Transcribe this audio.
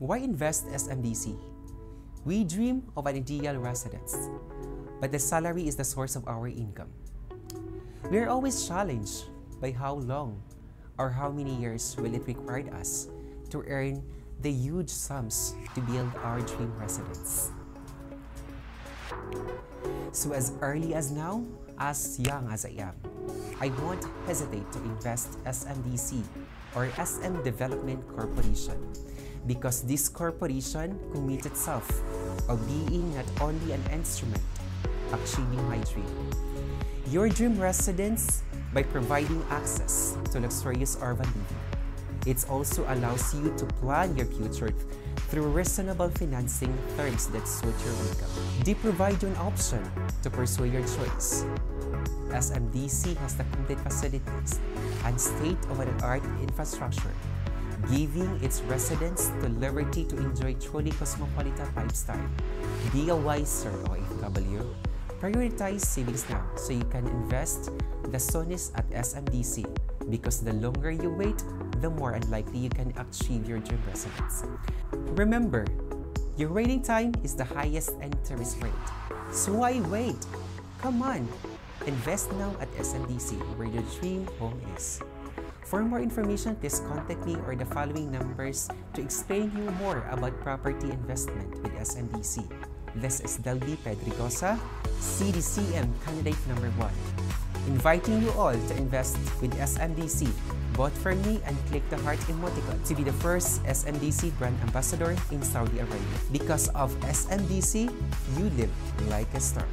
Why invest SMDC? We dream of an ideal residence, but the salary is the source of our income. We are always challenged by how long or how many years will it require us to earn the huge sums to build our dream residence. So as early as now, as young as I am, I won't hesitate to invest SMDC or SM Development Corporation because this corporation commits itself of being not only an instrument achieving my dream. Your dream residence by providing access to luxurious urban living. It also allows you to plan your future through reasonable financing terms that suit your income. They provide you an option to pursue your choice. SMDC has the complete facilities and state-of-the-art infrastructure, giving its residents the liberty to enjoy truly cosmopolitan lifestyle. Be a wiser OFW. Prioritize savings now so you can invest the soonest at SMDC because the longer you wait, the more unlikely you can achieve your dream residence. Remember, your waiting time is the highest interest rate. So why wait? Come on, invest now at SMDC where your dream home is. For more information, please contact me or the following numbers to explain you more about property investment with SMDC. This is Dhelbe Pedregosa, CDCM candidate number 1, inviting you all to invest with SMDC. Vote for me and click the heart emoticon to be the first SMDC brand ambassador in Saudi Arabia. Because of SMDC, you live like a star.